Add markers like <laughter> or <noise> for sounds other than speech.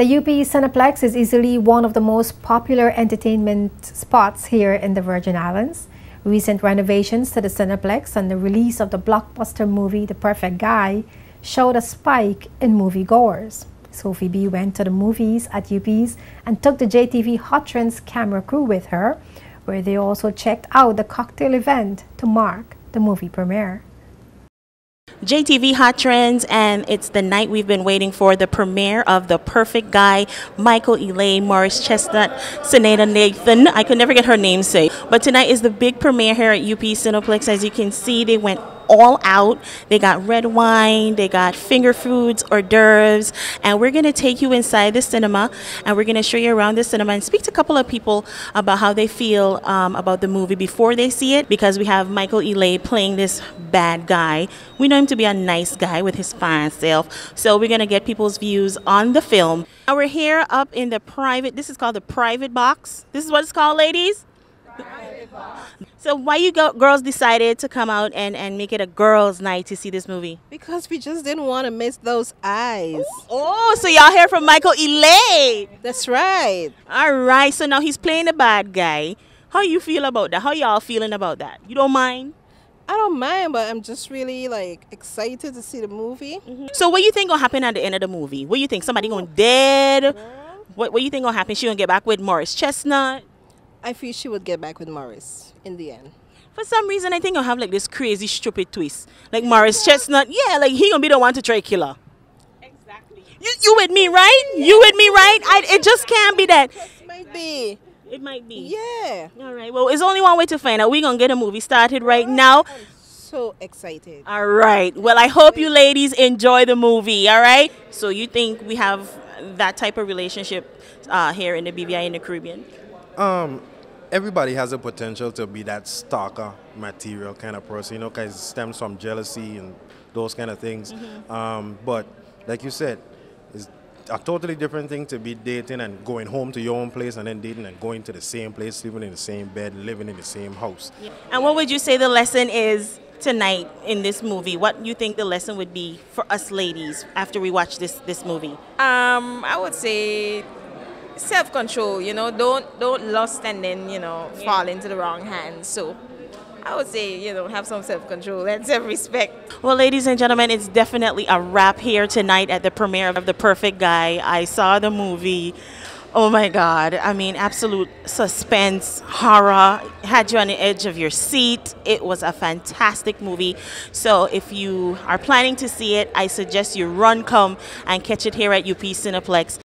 The UP Cineplex is easily one of the most popular entertainment spots here in the Virgin Islands. Recent renovations to the Cineplex and the release of the blockbuster movie The Perfect Guy showed a spike in moviegoers. Sophie B went to the movies at UP's and took the JTV Hot Trends camera crew with her, where they also checked out the cocktail event to mark the movie premiere. JTV Hot Trends, and it's the night we've been waiting for the premiere of The Perfect Guy. Michael Ealy, Morris Chestnut, Senada Nathan. I could never get her name say. But tonight is the big premiere here at UP Cineplex. As you can see, they went all out. They got red wine, they got finger foods, hors d'oeuvres, and we're going to take you inside the cinema and we're going to show you around the cinema and speak to a couple of people about how they feel um, about the movie before they see it because we have Michael Ealy playing this bad guy. We know him to be a nice guy with his fine self. So we're going to get people's views on the film. Now we're here up in the private, this is called the private box. This is what it's called, ladies? So why you go, girls decided to come out and, and make it a girls' night to see this movie? Because we just didn't want to miss those eyes. Oh, so y'all hear from Michael Ealy. That's right. All right, so now he's playing the bad guy. How you feel about that? How y'all feeling about that? You don't mind? I don't mind, but I'm just really like excited to see the movie. Mm-hmm. So what you think gonna happen at the end of the movie? What you think? Somebody going dead? What what you think gonna happen? She gonna get back with Morris Chestnut? I feel she would get back with Morris in the end. For some reason, I think I'll have like this crazy, stupid twist. Like Morris Chestnut, yeah, like he gonna be the one to try killer. Exactly. You, you with me, right? You with me, right? I, it just can't be that. It might be. It might be. Yeah. All right. Well, it's only one way to find out. We're gonna get a movie started right now. I'm so excited. All right. Well, I hope you ladies enjoy the movie. All right. So you think we have that type of relationship uh, here in the BVI in the Caribbean? Um, everybody has a potential to be that stalker material kind of person, you know, because it stems from jealousy and those kind of things. Mm-hmm. Um, but like you said, it's a totally different thing to be dating and going home to your own place and then dating and going to the same place, sleeping in the same bed, living in the same house. Yeah. And what would you say the lesson is tonight in this movie? What you think the lesson would be for us ladies after we watch this this movie? Um, I would say self control. You know, don't don't lust and then you know yeah. fall into the wrong hands. So. I would say, you know, have some self control and <laughs> self respect. Well, ladies and gentlemen, it's definitely a wrap here tonight at the premiere of The Perfect Guy. I saw the movie. Oh my God. I mean, absolute suspense, horror, had you on the edge of your seat. It was a fantastic movie. So, if you are planning to see it, I suggest you run, come, and catch it here at UP Cineplex.